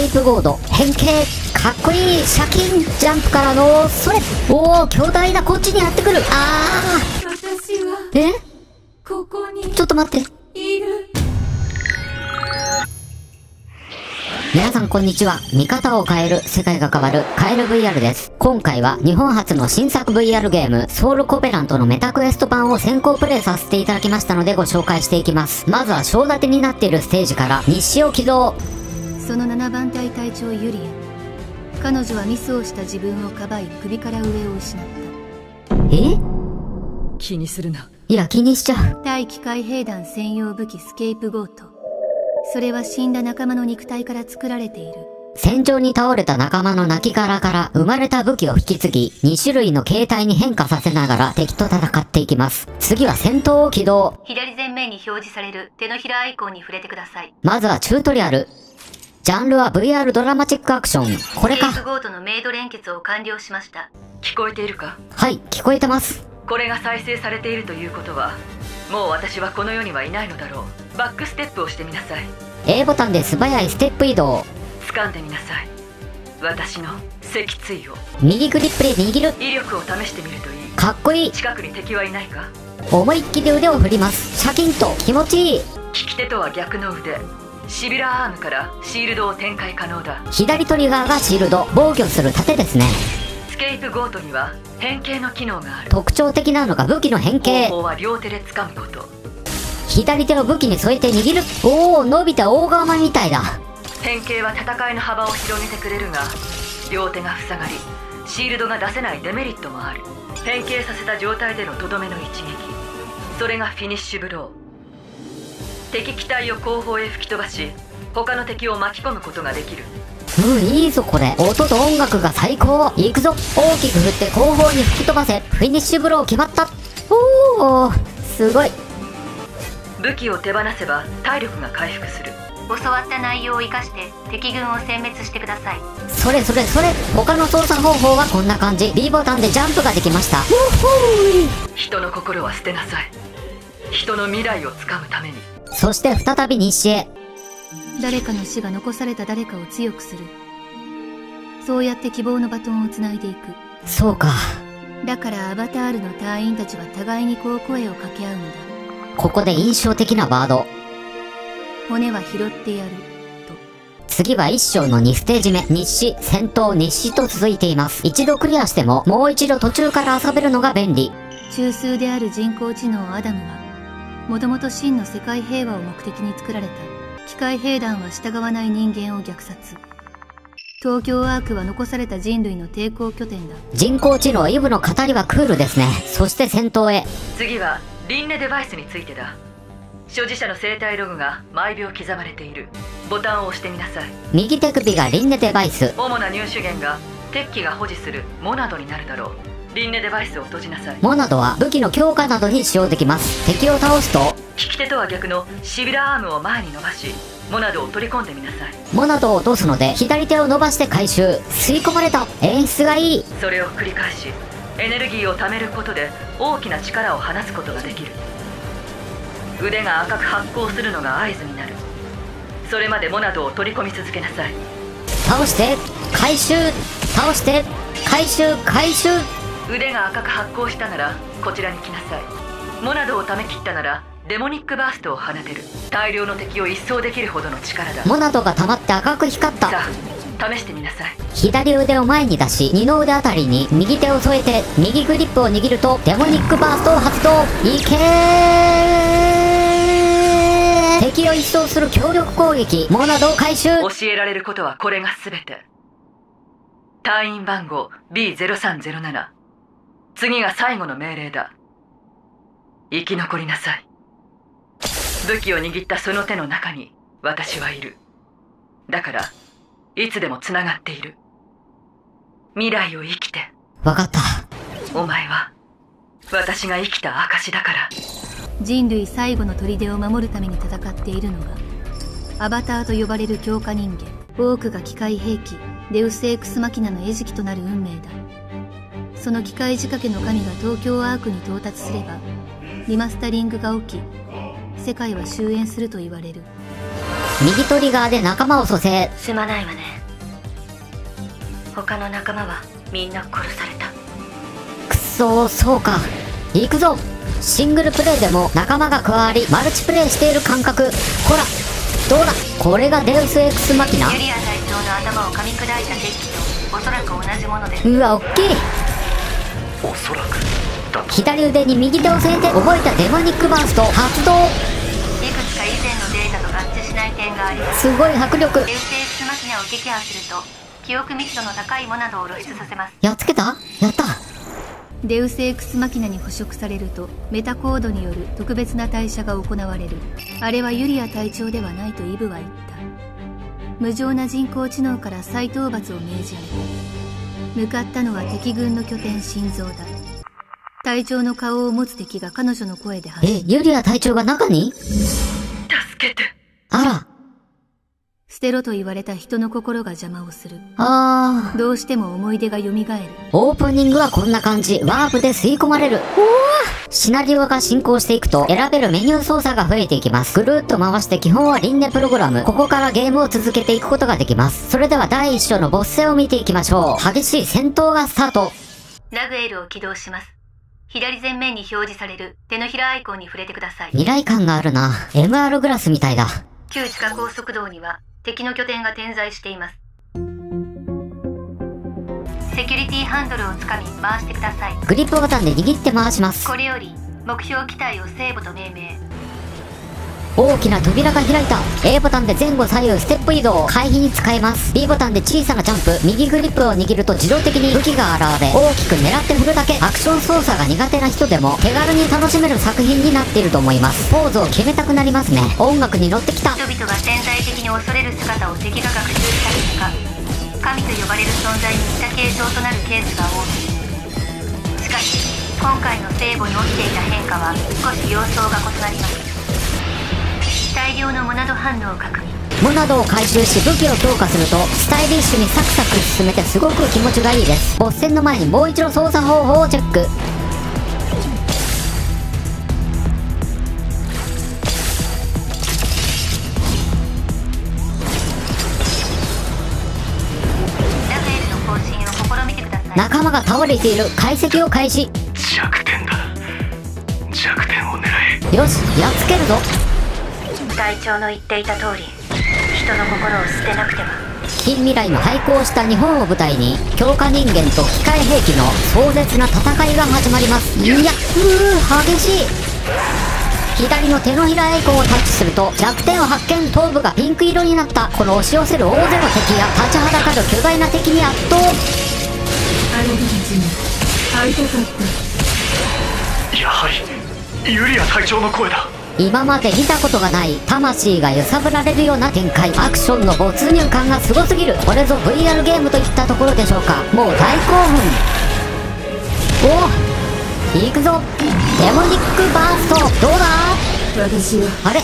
ケープゴード変形かっこいいシャキンジャンプからのそれおお巨大なこっちにやってくるあ私はーえ？ここにちょっと待っている皆さんこんにちは。見方を変える、世界が変わる、カエル VR です。今回は日本初の新作 VR ゲーム、ソウルコペラントのメタクエスト版を先行プレイさせていただきましたのでご紹介していきます。まずは章立てになっているステージから日誌を起動。その7番隊隊長ユリア彼女はミスをした自分をかばい首から上を失っえ？気にするないや、気にしちゃう。た対機械兵団専用武器スケープゴートそれは死んだ仲間の肉体から作られている戦場に倒れた仲間の亡骸から生まれた武器を引き継ぎ、2種類の形態に変化させながら敵と戦っていきます。次は戦闘を起動。左前面に表示される手のひらアイコンに触れてくださいまずはチュートリアル。ジャンルは VR ドラマチックアクション。これか。ゴートのメイド連結を完了しました聞こえているか？はい、聞こえてます。これが再生されているということはもう私はこの世にはいないのだろうバックステップをしてみなさい A ボタンで素早いステップ移動。掴んでみなさい私の脊椎を右グリップで握る。威力を試してみるといいかっこいい。近くに敵はいないか？思いっきり腕を振ります。シャキンと気持ちいい。利き手とは逆の腕シビラーアームからシールドを展開可能だ左トリガーがシールド。防御する盾ですね。スケープゴートには変形の機能がある特徴的なのが武器の変方形。法は両手で掴むこと左手を武器に添えて握る。おお、伸びた大釜みたいだ。変形は戦いの幅を広げてくれるが両手が塞がりシールドが出せないデメリットもある変形させた状態でのとどめの一撃それがフィニッシュブロー敵機体を後方へ吹き飛ばし他の敵を巻き込むことができるうん、いいぞこれ。音と音楽が最高。行くぞ。大きく振って後方に吹き飛ばせ。フィニッシュブロー決まった。おお、すごい。武器を手放せば体力が回復する教わった内容を生かして敵軍を殲滅してくださいそれそれそれ。他の操作方法はこんな感じ。B ボタンでジャンプができました。人の心は捨てなさい人の未来をつかむためにそして再び日誌へ。誰かの死が残された誰かを強くするそうやって希望のバトンをつないでいくそうか。だからアバタールの隊員たちは互いにこう声を掛け合うのだここで印象的なワード。骨は拾ってやると次は一章の2ステージ目。日誌、戦闘、日誌と続いています。一度クリアしても、もう一度途中から遊べるのが便利。中枢である人工知能アダムはもともと真の世界平和を目的に作られた。機械兵団は従わない人間を虐殺。東京アークは残された人類の抵抗拠点だ。人工知能イブの語りはクールですね。そして戦闘へ。次は輪廻デバイスについてだ。所持者の生体ログが毎秒刻まれている。ボタンを押してみなさい。右手首が輪廻デバイス。主な入手源が鉄器が保持するモナドになるだろう輪廻デバイスを閉じなさいモナドは武器の強化などに使用できます。敵を倒すと、利き手とは逆のシビラアームを前に伸ばしモナドを取り込んでみなさいモナドを落とすので、左手を伸ばして回収。吸い込まれた。演出がいい。それを繰り返しエネルギーを貯めることで大きな力を放つことができる腕が赤く発光するのが合図になるそれまでモナドを取り込み続けなさい倒して、回収。倒して、回収、回収。腕が赤く発光したならこちらに来なさい。モナドをため切ったならデモニックバーストを放てる。大量の敵を一掃できるほどの力だ。モナドが溜まって赤く光った。さあ試してみなさい。左腕を前に出し、二の腕あたりに右手を添えて、右グリップを握ると、デモニックバーストを発動。いけー!敵を一掃する強力攻撃、モナドを回収。教えられることはこれが全て。隊員番号 B0307 次が最後の命令だ。生き残りなさい。武器を握ったその手の中に私はいる。だからいつでもつながっている。未来を生きて。わかった。お前は私が生きた証だから。人類最後の砦を守るために戦っているのがアバターと呼ばれる強化人間多くが機械兵器デウス・エクス・マキナの餌食となる運命だその機械仕掛けの神が東京アークに到達すればリマスタリングが起き世界は終焉すると言われる。右トリガーで仲間を蘇生。すまないわね。他の仲間はみんな殺された。くそーそうか。行くぞ。シングルプレイでも仲間が加わりマルチプレイしている感覚。ほらどうだ？これがデウスエクスマキナ？ユリア隊長の頭を噛み砕いた鉄器とおそらく同じものです。うわおっきいおそらくだ左腕に右手を添えて覚えたデモニックバースト発動。いくつか以前のデータと合致しない点があります。すごい迫力。デウススマキナを撃破すると記憶密度の高いものなどを露出させます。やっつけた？やった。デウスエクスマキナに捕食されるとメタコードによる特別な代謝が行われる。あれはユリア隊長ではないとイブは言った。無情な人工知能から再討伐を命じられた向かったのは敵軍の拠点心臓だ。隊長の顔を持つ敵が彼女の声で発えユリア隊長が中に助けてあら捨てろと言われた人の心が邪魔をするあーどうしても思い出が蘇るオープニングはこんな感じ。ワープで吸い込まれる。おシナリオが進行していくと、選べるメニュー操作が増えていきます。ぐるっと回して基本は輪廻プログラム。ここからゲームを続けていくことができます。それでは第一章のボス戦を見ていきましょう。激しい戦闘がスタート。ラグエルを起動します左前面に表示される手のひらアイコンに触れてください未来感があるな。MR グラスみたいだ。旧地下高速道には敵の拠点が点在しています。セキュリティハンドルをつかみ回してください。グリップボタンで握って回します。こ。れより目標機体を聖母と命名大きな扉が開いた。A ボタンで前後左右ステップ移動。を回避に使えます。B ボタンで小さなジャンプ。右グリップを握ると自動的に武器が現れ大きく狙って振るだけ。アクション操作が苦手な人でも手軽に楽しめる作品になっていると思います。ポーズを決めたくなりますね。音楽に乗ってきた。人々が潜在的に恐れる姿を敵が学習した結果神と呼ばれる存在に似た形状となるケースが多い。しかし今回の聖母に起きていた変化は少し様相が異なります。大量のモナド反応を確認。モナドを回収し武器を強化するとスタイリッシュにサクサク進めてすごく気持ちがいいです。ボス戦の前にもう一度操作方法をチェック。ラフェールの更新を試みてください。仲間が倒れている。解析を開始。弱点だ。弱点を狙え。よしやっつけるぞ隊長の言っていた通り人の心を捨てなくては。近未来の廃校した日本を舞台に強化人間と機械兵器の壮絶な戦いが始まります。いやうー激しい。左の手のひらアイコンをタッチすると弱点を発見。頭部がピンク色になった。この押し寄せる大勢の敵や立ちはだかる巨大な敵に圧倒。あなたたちに会いたかった。やはりユリア隊長の声だ今まで見たことがない魂が揺さぶられるような展開。アクションの没入感がすごすぎる。これぞ VR ゲームといったところでしょうか。もう大興奮。おお行くぞ。デモニックバースト。どうだ？私はあれ？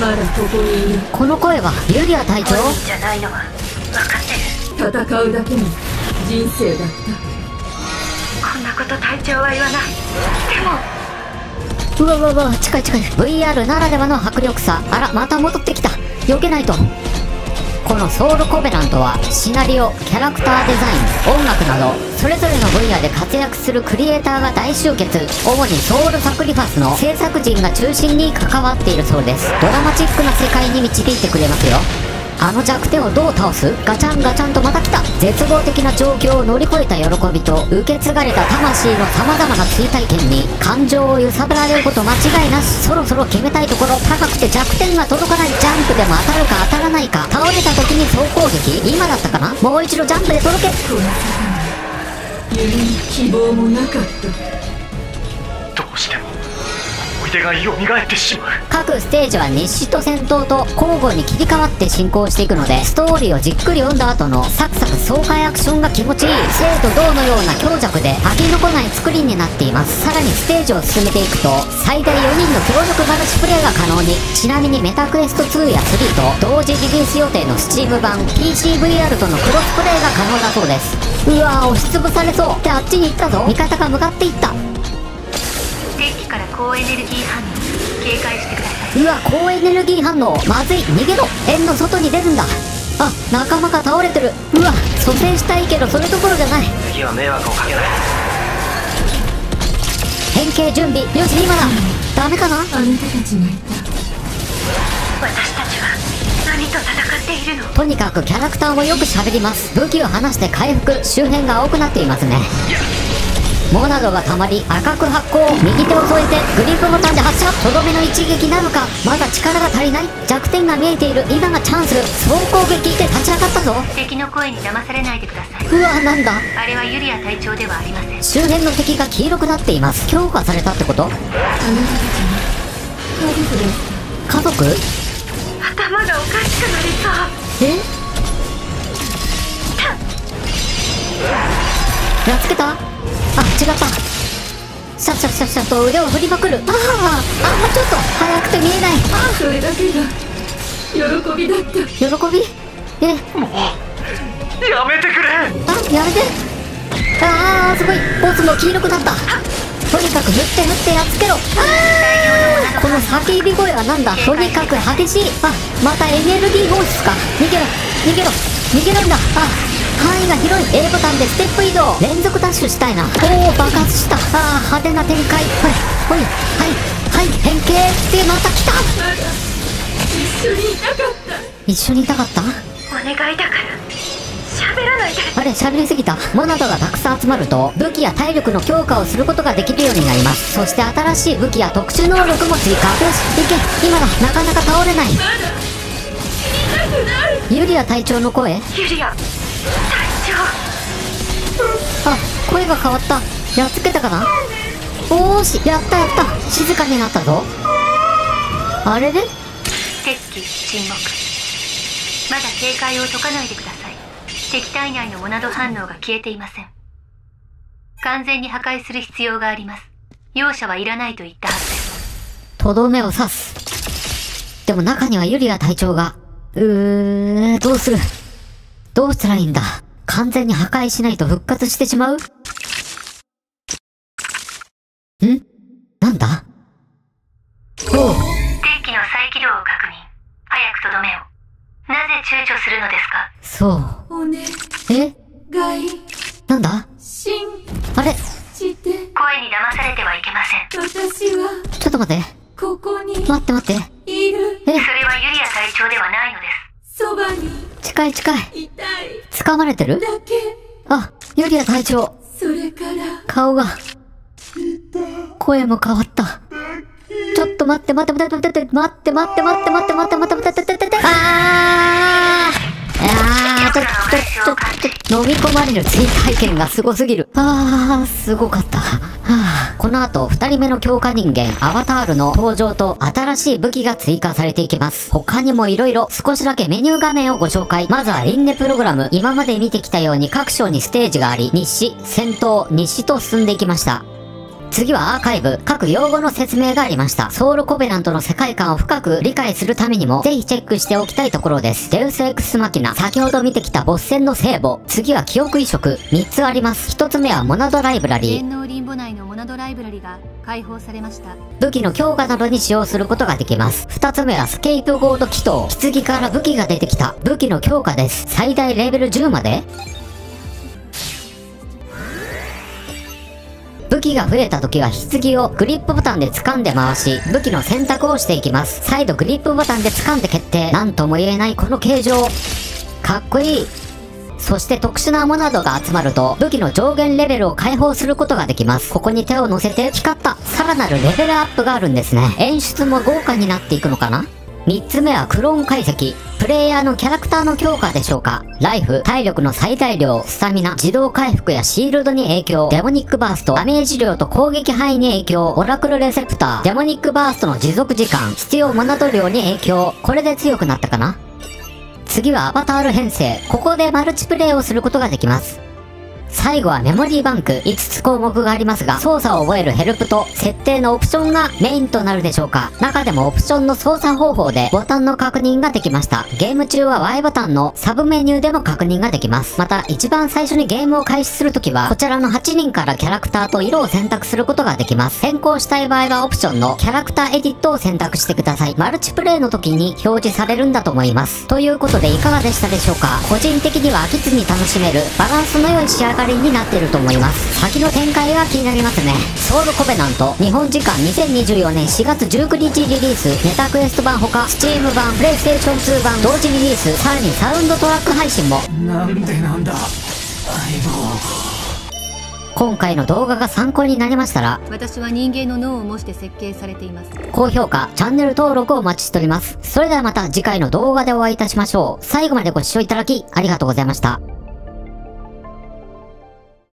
まだここにいる。この声はユリア隊長？じゃないのは分かってる。戦うだけの人生だっこんなこと隊長は言わない。でもうわうわうわ近い近い。VR ならではの迫力さ。あらまた戻ってきた。避けないと。このソウルコベラントはシナリオキャラクターデザイン音楽などそれぞれの分野で活躍するクリエイターが大集結。主にソウルサクリファスの制作陣が中心に関わっているそうです。ドラマチックな世界に導いてくれますよ。あの弱点をどう倒す？ガチャンガチャンとまた来た。絶望的な状況を乗り越えた喜びと受け継がれた魂の様々な追体験に感情を揺さぶられること間違いなし。そろそろ決めたいところ。高くて弱点が届かない。ジャンプでも当たるか当たらないか。倒れた時に総攻撃。今だったかな？もう一度ジャンプで届け。たこの世界に夢に希望もなかった。どうしても思い出が蘇ってしまう。各ステージは日誌と戦闘と交互に切り替わって進行していくのでストーリーをじっくり読んだ後のサクサク爽快アクションが気持ちいい。生と銅のような強弱で飽きのこない作りになっています。さらにステージを進めていくと最大4人の協力マルチプレイが可能に。ちなみにメタクエスト2や3と同時リリース予定の Steam 版 PCVR とのクロスプレイが可能だそうです。うわー押しつぶされそう。ってあっちに行ったぞ。味方が向かっていった。高エネルギー反応警戒してください。うわ高エネルギー反応。まずい。逃げろ。円の外に出るんだ。あ仲間が倒れてる。うわ蘇生したいけどそれどころじゃない。次は迷惑をかけない。変形準備。よし今だ。ダメかな？あなたたちがいた私たちは何と戦っているの？とにかくキャラクターもよく喋ります。武器を離して回復。周辺が青くなっていますねモナドが溜まり赤く発光右手を添えてグリップボタンで発射。とどめの一撃なのか。まだ力が足りない。弱点が見えている。今がチャンス。総攻撃で立ち上がったぞ。敵の声に騙されないでください。うわなんだ。あれはユリア隊長ではありません。周辺の敵が黄色くなっています。強化されたってこと？あなたた家族？頭がおかしくなりそう。え？やっつけた？あ違った。シャッシャッシャッシャッと腕を振りまくる。あーああちょっと。早くて見えない。あそれだけが喜びだった。喜び？え？やめてくれ。あやめて。あーすごい。ボスも黄色くなった。とにかく振って振ってやっつけろ。あー。この叫び声はなんだ？とにかく激しい。あまたエネルギー放出か。逃げろ。逃げろ。逃げるんだ。あ範囲が広い A ボタンでステップ移動。連続ダッシュしたいな。おお爆発した。あー派手な展開。はい。ほい。はい。はい。変形。でまた来た。一緒にいたかった。一緒にいたかった？お願いだから。喋らないで。あれ喋りすぎた。モナドがたくさん集まると武器や体力の強化をすることができるようになります。そして新しい武器や特殊能力も追加。よし行け。今だ。なかなか倒れない。まだ。死にたくなる。ユリア隊長の声？ユリア。隊あ声が変わった。やっつけたかな？おーしやったやった。静かになったぞ。あれれ長敵機沈黙。まだ警戒を解かないでください。敵体内のモナド反応が消えていません。完全に破壊する必要があります。容赦はいらないと言ったはずです。とどめを刺す。でも中にはユリア隊長が。うーどうする？どうしたらいいんだ？完全に破壊しないと復活してしまう？ん？なんだ？おう。電気の再起動を確認。早くとどめをなぜ躊躇するのですか？そう。骨えがいなんだ？信あれ？して。声に騙されてはいけません。私はちょっと待って。ここに待って待って。いる。え？それはユリア隊長ではないのです。そばに近い近い。いたい。掴まれてる？だけ。あユリア隊長。それから。顔が。声も変わった。ちょっと待って待って待って待って待って待って待って待って待って待って待って待って待ってあーあーちょっとちょっとちょっと飲み込まれる追体験がすごすぎる。あーすごかった。はあこの後二人目の強化人間アバタールの登場と新しい武器が追加されていきます。他にも色々少しだけメニュー画面をご紹介。まずは輪廻プログラム。今まで見てきたように各章にステージがあり日誌戦闘日誌と進んでいきました。次はアーカイブ。各用語の説明がありました。ソウルコベラントの世界観を深く理解するためにも、ぜひチェックしておきたいところです。デウスエクスマキナ。先ほど見てきたボス戦の聖母。次は記憶移植。3つあります。1つ目はモナドライブラリー。電脳リンボ内のモナドライブラリが解放されました武器の強化などに使用することができます。二つ目はスケープゴード祈祷。棺から武器が出てきた。武器の強化です。最大レベル10まで器が増えた時は棺をグリップボタンで掴んで回し、武器の選択をしていきます。再度グリップボタンで掴んで決定。なんとも言えないこの形状。かっこいい。そして特殊なモナドが集まると、武器の上限レベルを解放することができます。ここに手を乗せて光った。さらなるレベルアップがあるんですね。演出も豪華になっていくのかな？3つ目はクローン解析。プレイヤーのキャラクターの強化でしょうかライフ、体力の最大量、スタミナ、自動回復やシールドに影響、デモニックバースト、ダメージ量と攻撃範囲に影響、オラクルレセプター、デモニックバーストの持続時間、必要モナド量に影響。これで強くなったかな？次はアバタール編成。ここでマルチプレイをすることができます。最後はメモリーバンク5つ項目がありますが、操作を覚えるヘルプと設定のオプションがメインとなるでしょうか。中でもオプションの操作方法でボタンの確認ができました。ゲーム中は Y ボタンのサブメニューでも確認ができます。また、一番最初にゲームを開始するときは、こちらの8人からキャラクターと色を選択することができます。変更したい場合はオプションのキャラクターエディットを選択してください。マルチプレイの時に表示されるんだと思います。ということでいかがでしたでしょうか個人的には飽きずに楽しめるバランスの良い仕上がりになっていると思います。先の展開が気になりますね。ソウルコベナント、日本時間2024年4月19日リリース、ネタクエスト版ほか、スチーム版、プレイステーション2版同時リリース、さらにサウンドトラック配信も。なんでなんだ、相棒。今回の動画が参考になりましたら、私は人間の脳を模して設計されています。高評価、チャンネル登録をお待ちしております。それではまた次回の動画でお会いいたしましょう。最後までご視聴いただき、ありがとうございました。